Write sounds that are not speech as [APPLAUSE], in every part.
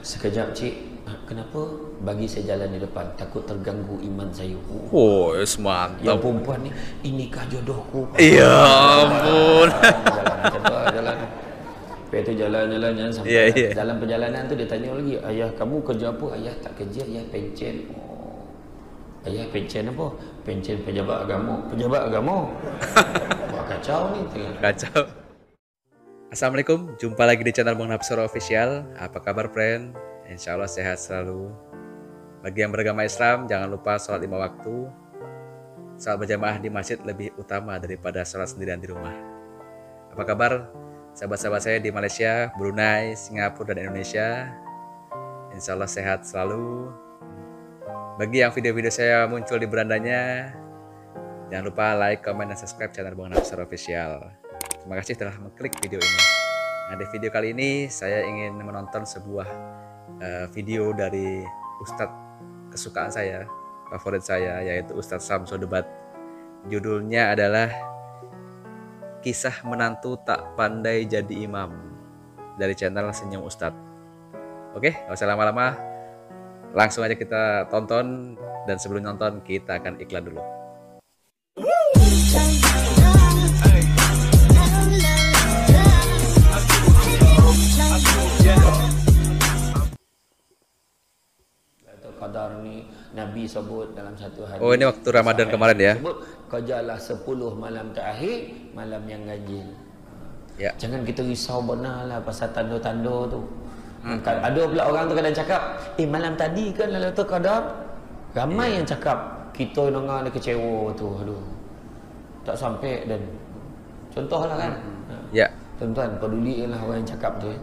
Sekejap cik, ah, kenapa bagi saya jalan di depan? Takut terganggu iman saya. Oh, Yang mantap. perempuan ni, inikah jodohku? Ya ampun. jalan tu lah, jalan. Lepas tu jalan-jalan jalan sampai Ya, ya. dalam perjalanan tu dia tanya lagi, ayah kamu kerja apa? Ayah tak kerja, ayah pencen. Oh. Ayah pencen apa? Pencen pejabat agama. Pejabat agama? [LAUGHS] Wah kacau ni tengah. Kacau. Assalamualaikum, jumpa lagi di channel Bang Nafsoro Official. Apa kabar friend? Insya Allah sehat selalu. Bagi yang beragama Islam, jangan lupa sholat lima waktu. Sholat berjamaah di masjid lebih utama daripada sholat sendirian di rumah. Apa kabar sahabat-sahabat saya di Malaysia, Brunei, Singapura, dan Indonesia? Insya Allah sehat selalu. Bagi yang video-video saya muncul di berandanya, jangan lupa like, comment, dan subscribe channel Bang Nafsoro Official. Terima kasih telah mengklik video ini. Nah, di video kali ini saya ingin menonton sebuah eh, video dari Ustadz kesukaan saya, favorit saya, yaitu Ustadz Samso Debat. Judulnya adalah Kisah Menantu Tak Pandai Jadi Imam dari channel Senyum Ustadz. Oke, gak usah lama-lama. Langsung aja kita tonton dan sebelum nonton kita akan iklan dulu. Qadar ni Nabi sebut dalam satu hadis. Oh, ini waktu Ramadan kemarin ya? Sebut kerjalah 10 malam terakhir, malam yang ganjil. Ya. Jangan kita risau benar lah pasal tanda-tanda tu. Hmm. Kan Ada pula orang tu kadang cakap, eh malam tadi kan Lailatul Qadar. Ramai yang cakap, kita dengar dia kecewa tu. Aduh. Tak sampai dan contohlah kan. Ha. Ya. Tuan-tuan, pedulilah orang yang cakap tu. Eh.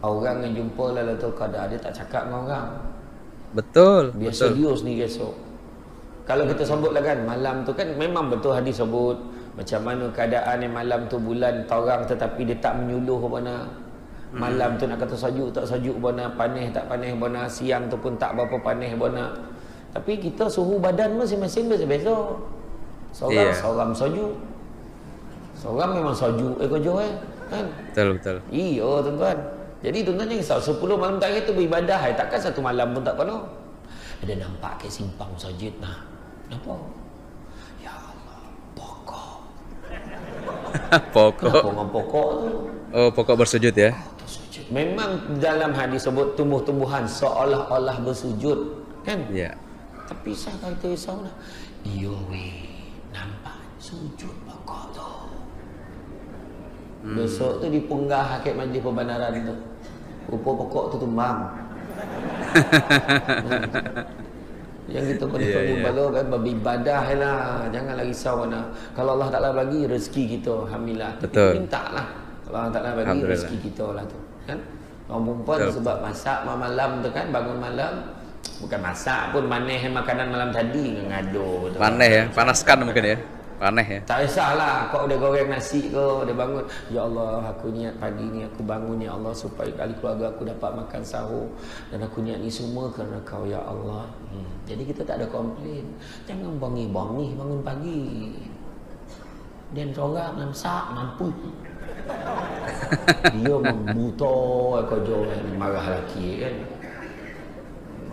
Orang yang jumpa Lailatul Qadar, dia tak cakap dengan orang. Betul, betul. serius ni esok. Kalau kita sebutlah kan malam tu kan memang betul hadis sebut macam mana keadaan yang malam tu bulan terang tetapi dia tak menyuluh mana. Malam tu nak kata sejuk tak sejuk mana, panas tak panas mana, siang tu pun tak berapa panas mana. Tapi kita suhu badan masing-masing beza-beza. Seorang Iya. seorang sejuk. Seorang memang sejuk eh kerja eh. Kan? Betul, betul. Iya tuan-tuan. Jadi tuan-tuan jangan risau 10 malam terakhir tu beribadah hai. Takkan satu malam pun tak penuh. Ada nampak ke simpang sajid nah. Kenapa? Ya Allah, pokok. [LAUGHS] pokok. Kenapa dengan pokok tu? Oh, pokok bersujud ya. Bersujud. Memang dalam hadis sebut tumbuh-tumbuhan seolah-olah bersujud. Kan? Ya. Tapi saya kata risau dah. Iya weh, nampak sujud pokok tu. Hmm. Besok tu dipunggah hakik majlis pembenaran tu. Rupa pokok tu tumbang. [LAUGHS] Yang kita kena yeah, yeah. kan beribadah lah. Janganlah risau mana. Kalau Allah Taala bagi rezeki kita, alhamdulillah. Betul. Minta lah. Kalau Allah Taala bagi rezeki kita lah tu. Kan? Orang perempuan Betul. sebab masak malam tu kan bangun malam bukan masak pun maneh makanan malam tadi ngado tu. Ya, panaskan mungkin ya. Paneh ya. Tak kisahlah kau udah goreng nasi ke, udah bangun. Ya Allah, aku niat pagi ni aku bangun ya Allah supaya kali keluarga aku dapat makan sahur dan aku niat ni semua kerana kau ya Allah. Hmm. Jadi kita tak ada komplain. Jangan bangi-bangi bangun pagi. Dan seorang namsak mampu. [LAUGHS] Dia membuta kerja kan marah lelaki kan.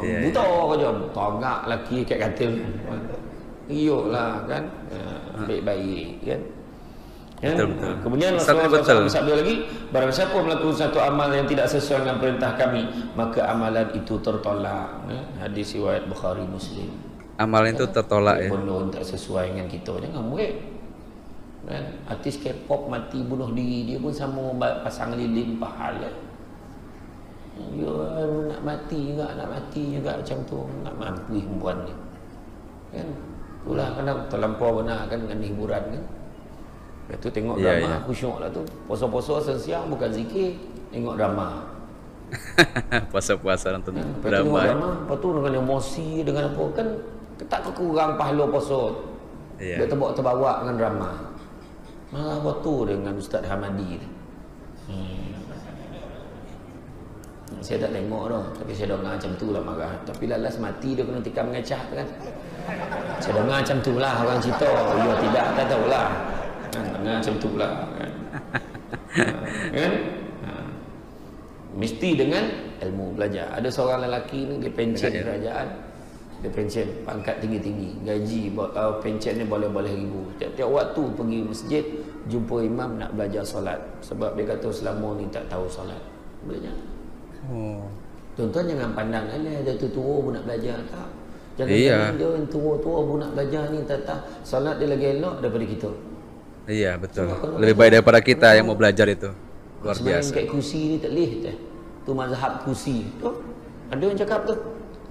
Ya, Membuta kerja, tongak lelaki kat katil. Iyok lah kan uh, Baik-baik kan Kan? Betul, betul. Kemudian Rasulullah. SAW bersabda lagi Barang siapa melakukan satu amal yang tidak sesuai dengan perintah kami Maka amalan itu tertolak kan? Hadis riwayat Bukhari Muslim Amalan itu tertolak ya. Penuh tak sesuai dengan kita Jangan murid kan? Artis K-pop mati bunuh diri Dia pun sama pasang lilin pahala Ya nak mati juga Nak mati juga macam tu Nak mampu perempuan ni Kan Itulah kadang terlampau benar kan Dengan hiburan kan Lepas tu tengok Ya, drama ya. khusyuk lah tu Puasa-puasa siang bukan zikir Tengok drama [LAUGHS] Puasa-puasa nonton Kan? Lepas tu tengok drama. ya. drama Lepas tu dengan emosi Dengan apa Kan tak kekurang pahala puasa Iya. Dia terbawa, terbawa dengan drama Malah waktu dengan Ustaz Hamadi tu. Hmm. Saya tak tengok dah Tapi saya dengar macam tu lah marah Tapi lalas mati dia kena tikam mengecah tu kan Saya dengar macam tu lah orang cerita Ya tidak tak tahulah kan, Dengar macam tu lah kan. [LAUGHS] Kan? Ha. Mesti dengan ilmu belajar. Ada seorang lelaki ni dia pencen Dengan ilmu. kerajaan. Dia pencen pangkat tinggi-tinggi. Gaji uh, pencen ni boleh-boleh ribu. Tiap-tiap waktu pergi masjid jumpa imam nak belajar solat. Sebab dia kata selama ni tak tahu solat. Belajar. Oh. Tuan-tuan jangan pandang dia tu tua pun nak belajar Tak Jangan Iya. dia yang tua-tua pun nak belajar ni tak Salat dia lagi elok daripada kita Iya betul. Lebih baik daripada kita yang mau belajar itu. Luar Sebenarnya biasa. kat kursi ni tak leh teh. Tu mazhab kursi tu Ada yang cakap tu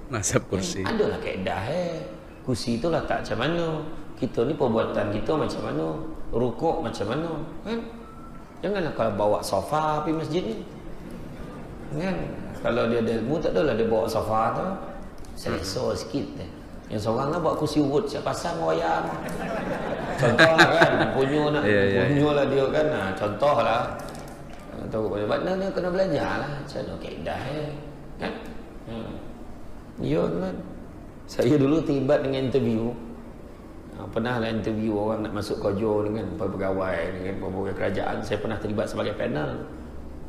Nasab kursi. Ada lah kaedah eh Kursi tu lah tak macam mana Kita ni perbuatan kita macam mana Rukuk macam mana kan? Janganlah kalau bawa sofa pergi masjid ni Kan Kalau dia ada ilmu tak adalah dia bawa sofa tu Selesa sikit teh yang seorang kan bawa kursi urut siap pasang wayang. Contoh lah kan punya nak. Ya, ya, punya lah dia kan. Nah, contoh lah tahu sebab mana kena belajar lah macam mana? Kaedah eh kan? Hmm. ya kan? Saya dulu terlibat dengan interview. Ha, pernah lah interview orang nak masuk kojo ni kan. Pegawai ni kan pegawai kerajaan. Saya pernah terlibat sebagai panel.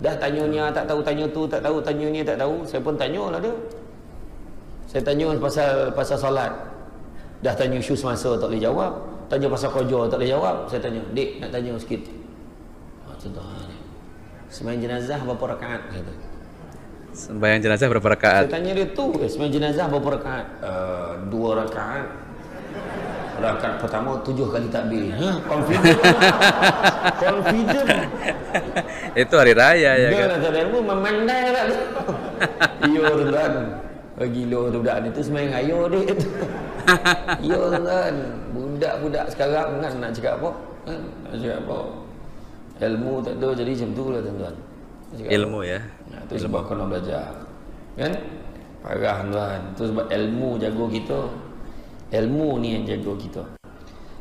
Dah tanyanya tak tahu tanya tu tak tahu tanya ni tak tahu. Saya pun tanya lah dia saya tanya pasal pasal solat dah tanya isu semasa tak boleh jawab. Tanya pasal kojo tak boleh jawab. Saya tanya dik nak tanya sikit. Ha, contoh ni sembahyang jenazah berapa rakaat? Kata. Sembahyang jenazah berapa rakaat? saya tanya dia tu eh, sembahyang jenazah berapa rakaat? Uh, dua rakaat. Rakaat pertama tujuh kali takbir. Ha, confident. [LAUGHS] Confident. Itu hari raya ya dia kan. tak ada ilmu memandai lah. Iya tuan oh, gila tu budak ni tu sembahyang ayo dia tu [LAUGHS] iya tuan budak-budak sekarang kan nak cakap apa kan nak cakap apa ilmu tak ada jadi macam tu lah tuan-tuan Ilmu ya. Nah, tu sebab kau nak belajar. Kan? Parah tuan. Tu sebab ilmu jago kita. Ilmu ni yang jago kita.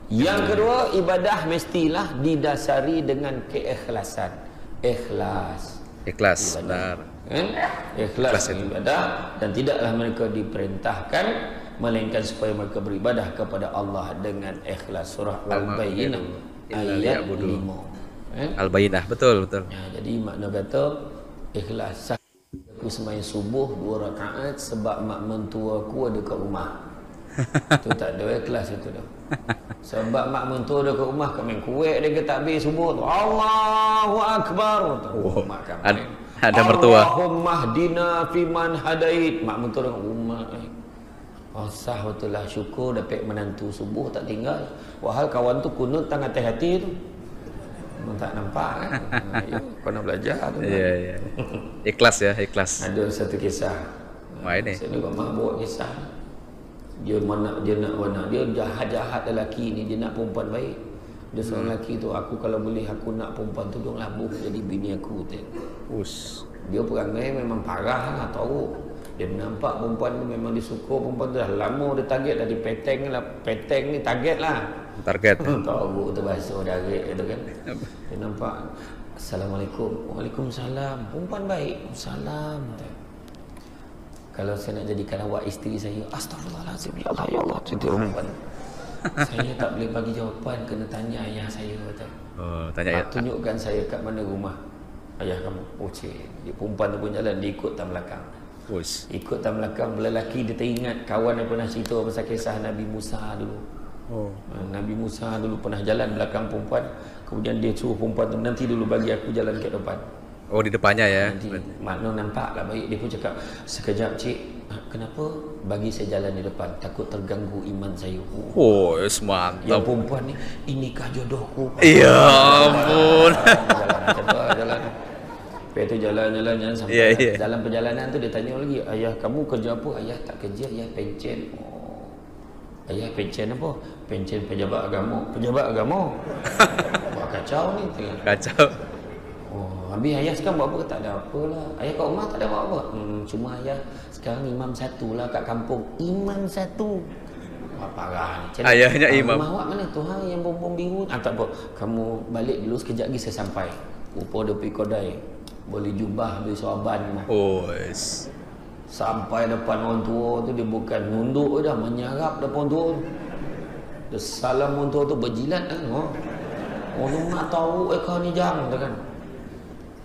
Yang kedua, ibadah mestilah didasari dengan keikhlasan. Ikhlas. Ikhlas, benar. Kan? Ikhlas Ikhlas itu. ibadah dan tidaklah mereka diperintahkan melainkan supaya mereka beribadah kepada Allah dengan ikhlas surah Al-Bayyinah ayat liya'budu. 5. Kan? Al-Bayyinah, betul, betul. Ya, jadi makna kata ikhlas aku sembahyang subuh dua rakaat sebab mak mentua aku ada kat rumah. [LAUGHS] tu tak ada ikhlas itu dah. Sebab mak mentua ada kat rumah kau main kuek dia kata habis subuh tu. Allahu akbar. Tu, Oh, mak kan main. Ada mertua. Allahumma hdina fiman hadait. Mak mentua dekat rumah. Eh. Oh, sah betul lah syukur dapat menantu subuh tak tinggal. Wahal kawan tu kunut tang hati-hati tu. Memang tak nampak [LAUGHS] kan. Ya, kau nak belajar tu. Iya, iya. Ikhlas ya, ikhlas. Ada satu kisah. Wah, ini. Saya juga mak bawa kisah. Dia mana dia nak mana dia jahat-jahat lelaki ni dia nak perempuan baik. Dia seorang lelaki tu aku kalau boleh aku nak perempuan tu dong labuh jadi bini aku tu. Us. Dia perangai memang parah lah tahu. Dia nampak perempuan tu memang dia suka perempuan tu dah lama dia target dah di peteng lah. Peteng ni target lah. Target. [LAUGHS] Tahu tu bahasa darik tu kan. Dia nampak Assalamualaikum. Waalaikumsalam. Perempuan baik. Salam. Kalau saya nak jadikan awak isteri saya, astagfirullahalazim. Ya Allah, ya Allah. Cinta perempuan. Saya tak boleh bagi jawapan kena tanya ayah saya kata. Oh, tanya ya. Ah, tunjukkan saya kat mana rumah ayah kamu. Oh cik, dia perempuan tu pun jalan dia ikut tam belakang. Us. Ikut tam belakang lelaki dia teringat kawan yang pernah cerita pasal kisah Nabi Musa dulu. Oh. Ah, Nabi Musa dulu pernah jalan belakang perempuan Kemudian dia suruh perempuan tu Nanti dulu bagi aku jalan ke depan Oh, di depannya ya. Nanti makna nampak lah baik Dia pun cakap Sekejap cik Kenapa bagi saya jalan di depan Takut terganggu iman saya oh. Oh, Yang mantap. perempuan ni Inikah jodohku Iya ampun. Jalan macam tu lah jalan Lepas tu jalan-jalan jalan sampai Ya, ya. dalam perjalanan tu dia tanya lagi, ayah kamu kerja apa? Ayah tak kerja, ayah pencen. Oh. Ayah pencen apa? Pencen pejabat agama. Pejabat agama? [LAUGHS] Buat kacau ni tengah. Kacau. Habis ayah sekarang buat apa? Tak ada apa lah. Ayah kat rumah tak ada buat apa? Hmm, cuma ayah sekarang imam satu lah kat kampung. Imam satu. Wah, parah ni. Macam? Ayahnya Ah, imam. Rumah awak mana? Tuhan yang bombong biru. Ah, tak apa. Kamu balik dulu sekejap lagi saya sampai. Rupa dia pergi kodai. Boleh jubah, beli sorban. Oh, yes. Sampai depan orang tua tu dia bukan nunduk dah menyarap depan orang tua tu. Dia salam orang tua tu berjilat kan. Oh. Orang tu nak tahu eh kau ni jang tu kan.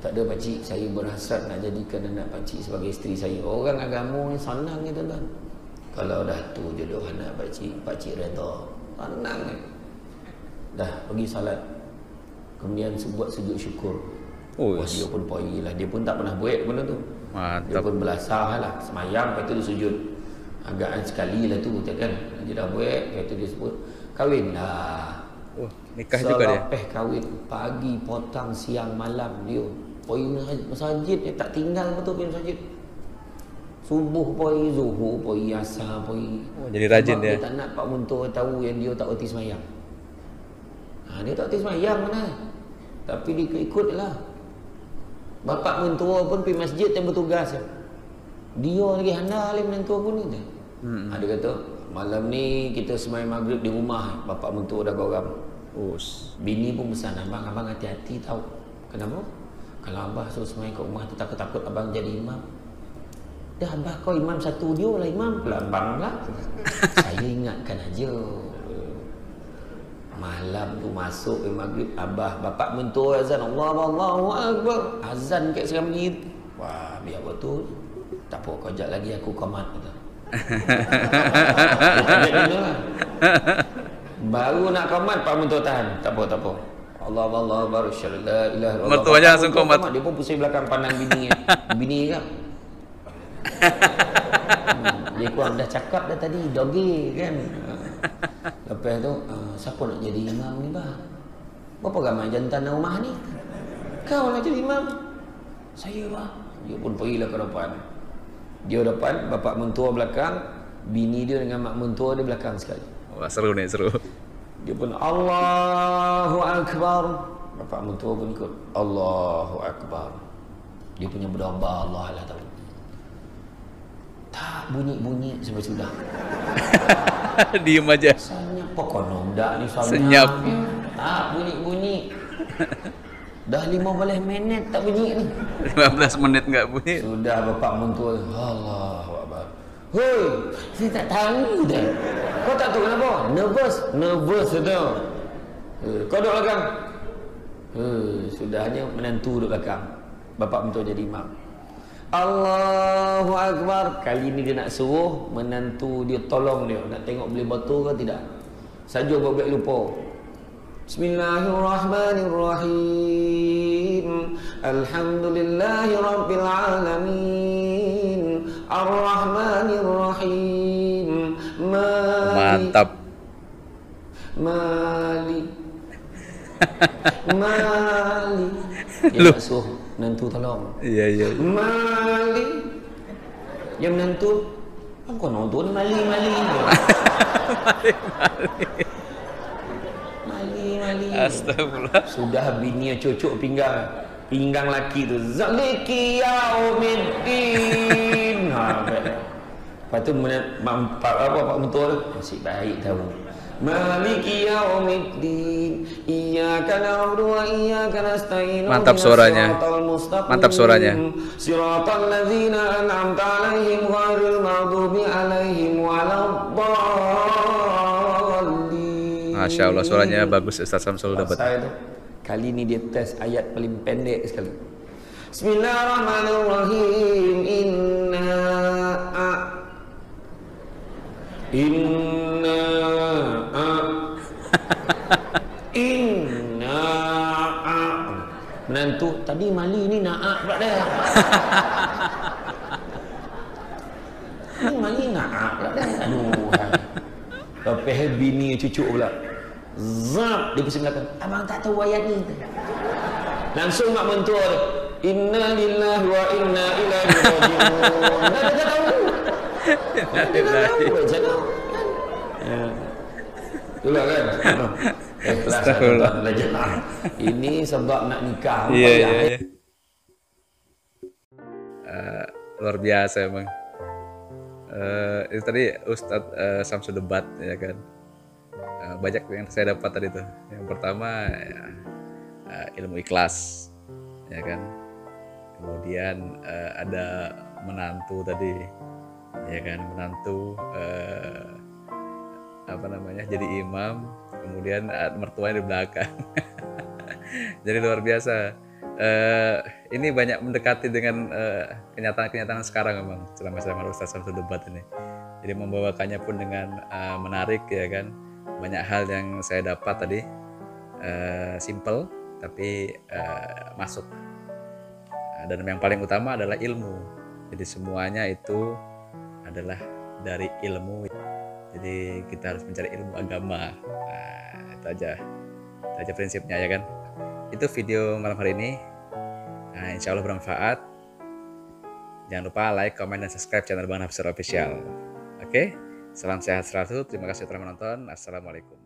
Tak ada pakcik, saya berhasrat nak jadikan anak pakcik sebagai isteri saya. Orang agama ni senang ni tuan-tuan. Kalau dah tu jodoh anak pakcik, pakcik redha. Senang ni. Dah pergi salat. Kemudian buat sujud syukur. Oh, Wah, dia pun poi lah. Dia pun tak pernah buat benda tu. Dia Mantap. pun belasah lah. Semayang, lepas tu dia sujud. Agaan sekali lah tu. Kan? Dia dah buat, lepas tu dia sebut. Kahwin lah. Oh, nikah juga dia. Selepas kahwin Pagi, potang, siang, malam Dia Pergi masjid Dia tak tinggal betul pergi masjid. Subuh pergi, zuhur pergi, asar pergi Oh, jadi rajin dia. dia tak nak Pak Muntur tahu yang dia tak erti semayang. Ha, Dia tak erti semayang mana? Tapi dia ikut lah. Bapak mentua pun pergi masjid yang bertugas Dia lagi handal lagi mentua pun ni. Hmm. ha, Dia kata Malam ni kita semayang maghrib di rumah. Bapak mentua dah korang Oh, Bini pun pesan abang, abang hati-hati tahu. Kenapa? Kalau abah suruh semayang kat rumah tu takut-takut abang jadi imam. Dah abah kau imam satu dia lah imam. Pula abang lah. [LAUGHS] Saya ingatkan aja. Malam tu masuk ke maghrib abah bapak mentua azan Allah Allahu akbar. Azan kat seram ni. Wah, biar betul. Tak apa kau jap lagi aku komat kata. [LAUGHS] Lah. Baru nak komat Pak Mentua tahan. Tak apa, tak apa. Allah Allah baru syarla la ilaha illallah. Mertuanya Pak langsung Mentua komat. Dia pun pusing belakang pandang bini. [LAUGHS] bini kan. hmm, dia kurang dah cakap dah tadi dogi kan. [LAUGHS] Lepas tu uh, siapa nak jadi imam ni bah? Berapa ramai jantan rumah ni? Kau nak jadi imam? Saya bah. Dia pun pergilah ke depan. Dia depan, bapak mentua belakang, bini dia dengan mak mentua dia belakang sekali. Wah, seru nih, seru. Dia pun Allahu Akbar. Bapak mentua pun ikut. Allahu Akbar. Dia punya berdoa Allah lah tahu. Tak bunyi-bunyi sampai sudah. [LAUGHS] Diem aja. Senyap pokok dak ni senyap. Senyap. Tak bunyi-bunyi. Dah 15 minit tak bunyi ni. 15 menit nggak bunyi. Sudah bapak mentua Allahu Akbar Hoi Saya tak tahu dah. Kau tak tahu kenapa? Nervous? Nervous eh, Kau duduk belakang. Eh, Sudahnya menantu duduk belakang. Bapak mentua jadi imam. Allahu Akbar. Kali ni dia nak suruh Menantu dia tolong dia. Nak tengok beli betul ke tidak? Saja buat lupa. Bismillahirrahmanirrahim. Alhamdulillahi Rabbil Ar-Rahmanirrahim. Malik. Mantap. Malik. Malik. Dia Loh. nak suruh menantu tolong. Iya, iya. Malik. Yang menantu kau nonton Mali Mali [LAUGHS] Mali Mali Astagfirullah. Sudah bini cucuk pinggang Pinggang laki tu Zaliki yaumiddin [LAUGHS] ha, baik. Lepas tu apa Pak Mentua tu Nasib baik tahu Maliki yaumiddin Iyyaka na'budu wa iyyaka nasta'in Mantap suaranya. Mantap suaranya. Siratal ladzina an'amta 'alaihim ghairil maghdubi 'alaihim waladdallin. Masya Allah, suaranya bagus Ustaz Samsul dapat. Pasal tu Kali ni dia test ayat paling pendek sekali. Bismillahirrahmanirrahim. Inna a Inna a [LAUGHS] Inna a Menantu Tadi Mali ni naak pula dah. [LAUGHS] Ni Mali naak pula dah. Aduh. Lepas bini cucuk pula Zap Dia pusing belakang Abang tak tahu ayat ni Langsung mak mentua dia Inna lillahi wa inna ilaihi raji'un Dah tak tahu Dah tak tahu Macam mana Ya. Itulah kan Ikhlas Astagfirullah. belajar. Ini sebab nak nikah Iya, iya, eh. iya. Eh, luar biasa emang. Eh, itu tadi Ustadz eh, Samsul debat ya kan. Eh, banyak yang saya dapat tadi tuh. Yang pertama ya, eh, ilmu ikhlas, ya kan. Kemudian eh, ada menantu tadi, ya kan menantu apa namanya jadi imam, kemudian eh, mertuanya di belakang. [LAUGHS] Jadi luar biasa. eh, ini banyak mendekati dengan kenyataan-kenyataan sekarang memang selama selama Ustaz Samsul debat ini. Jadi membawakannya pun dengan eh, menarik ya kan. Banyak hal yang saya dapat tadi eh, simple tapi eh, masuk. Nah, Dan yang paling utama adalah ilmu. Jadi semuanya itu adalah dari ilmu. Jadi kita harus mencari ilmu agama. Nah, itu aja. Itu aja prinsipnya ya kan. Itu video malam hari ini. Nah, insya Allah bermanfaat. Jangan lupa like, comment, dan subscribe channel Bang Hafsir Official. Oke, salam sehat selalu. Terima kasih telah menonton. Assalamualaikum.